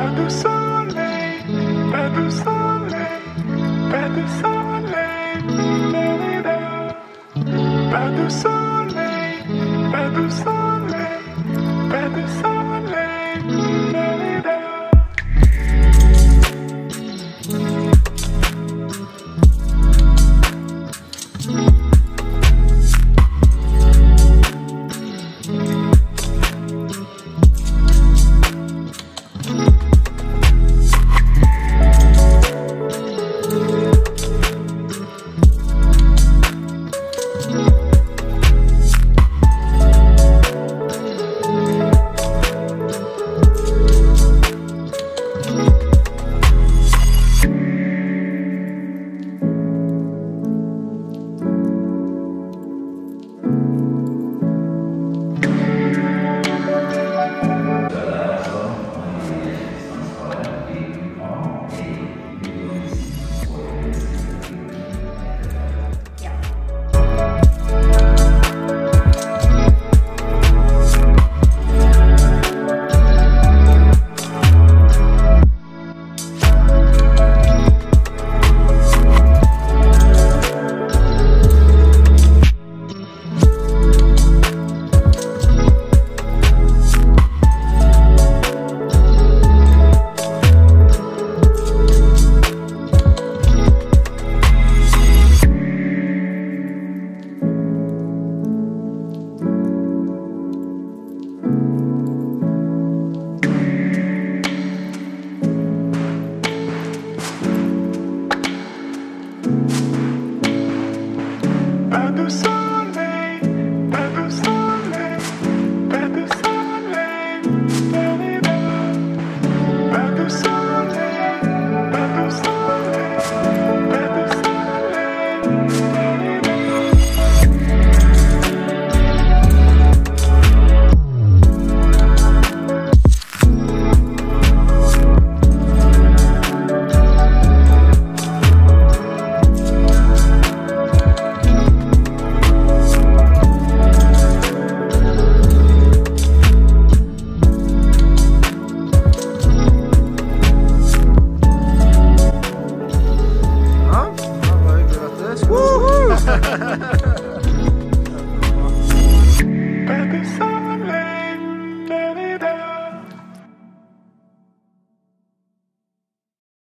pas de soleil, pas de soleil, pas de soleil, pas de soleil, pas soleil. Baby, so